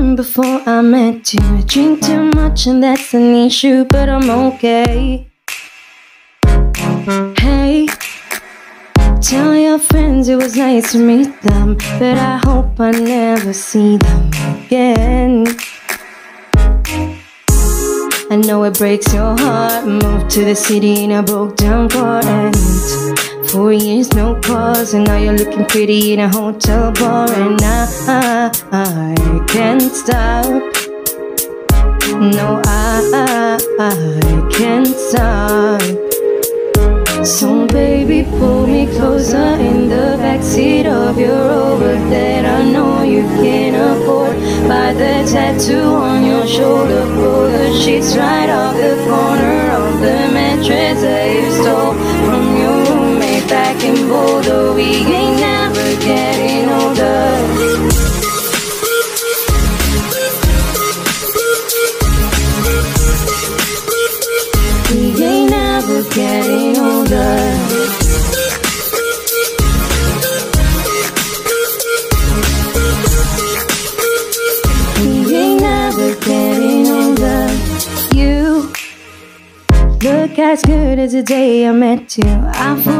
time before I met you. I drink too much and that's an issue, but I'm okay. Hey, tell your friends it was nice to meet them, but I hope I never see them again. I know it breaks your heart. Moved to the city in a broke down car and four years no calls, and now you're looking pretty in a hotel bar, and I, I, can't stop. No, I, I, I can't stop. So baby, pull me closer in the backseat of your Rover that I know you can't afford. By the tattoo on your shoulder, pull the sheets right off the corner Boulder. We ain't never getting older. We ain't never getting older. We ain't never getting older. You look as good as the day I met you. I forget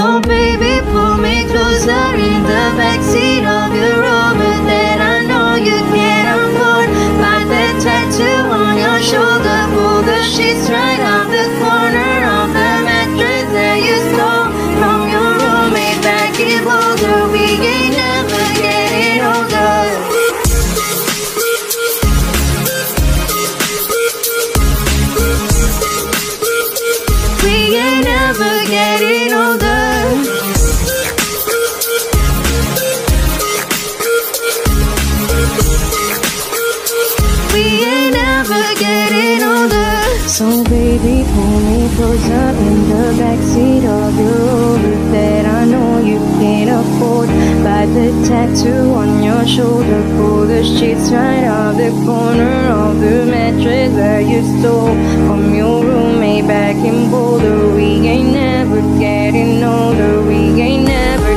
So baby, pull me closer in the backseat of your Rover that I know you can't afford. Buy the tattoo on your shoulder, pull the sheets right off So baby, pull me closer in the backseat of your Rover that I know you can't afford. By the tattoo on your shoulder, pull the sheets right off the corner of the mattress that you stole from your roommate back in Boulder. We ain't never getting older. We ain't never